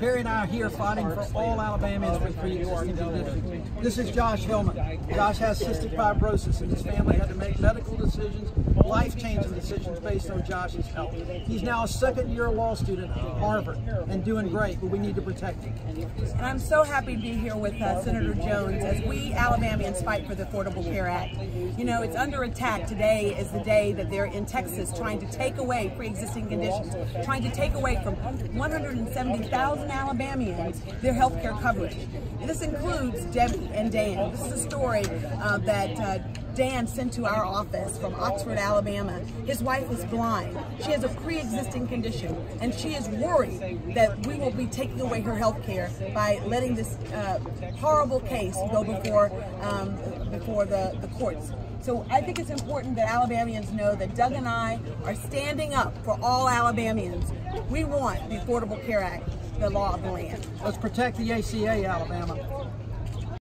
Terry and I are here fighting for all Alabamians with pre-existing conditions. This is Josh Hillman. Josh has cystic fibrosis and his family had to make medical decisions, life-changing decisions based on Josh's health. He's now a second-year law student at Harvard and doing great, but we need to protect him. And I'm so happy to be here with uh, Senator Jones as we Alabamians fight for the Affordable Care Act. You know, it's under attack. Today is the day that they're in Texas trying to take away pre-existing conditions, trying to take away from 170,000 Alabamians their health care coverage. This includes Debbie and Dan. This is a story uh, that uh, Dan sent to our office from Oxford, Alabama. His wife is blind. She has a pre-existing condition, and she is worried that we will be taking away her health care by letting this uh, horrible case go before um, before the, the courts. So I think it's important that Alabamians know that Doug and I are standing up for all Alabamians. We want the Affordable Care Act, the law of the land. Let's protect the ACA, Alabama.